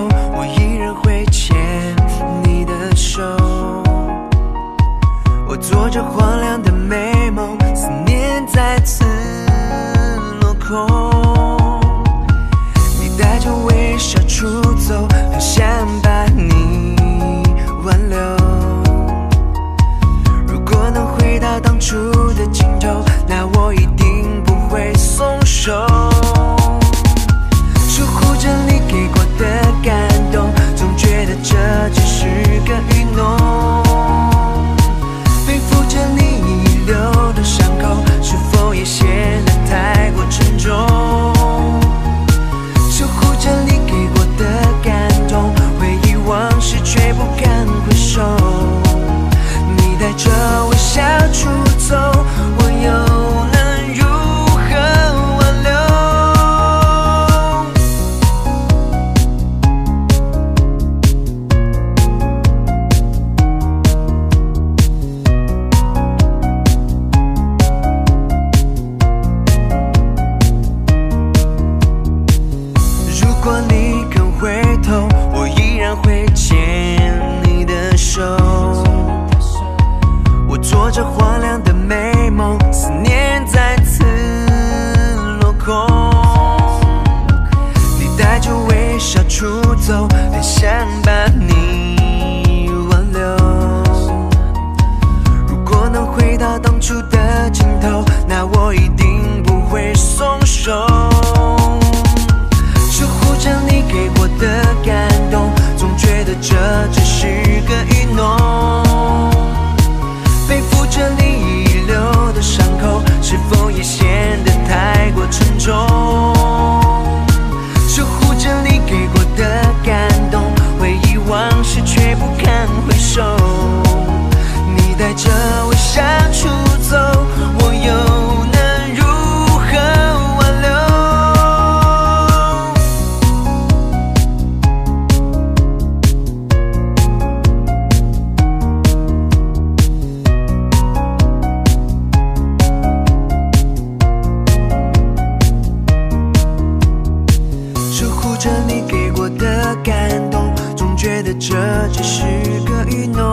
我依然会牵你的手。我做着荒凉的美梦，思念再次落空。你带着微笑出走，很想漂亮的美梦，思念再次落空。你带着微笑出走，很想把你挽留。如果能回到当初的尽头，那我一定不会松手。带着微笑出走，我又能如何挽留？守护着你给过的感动，总觉得这只是个愚弄。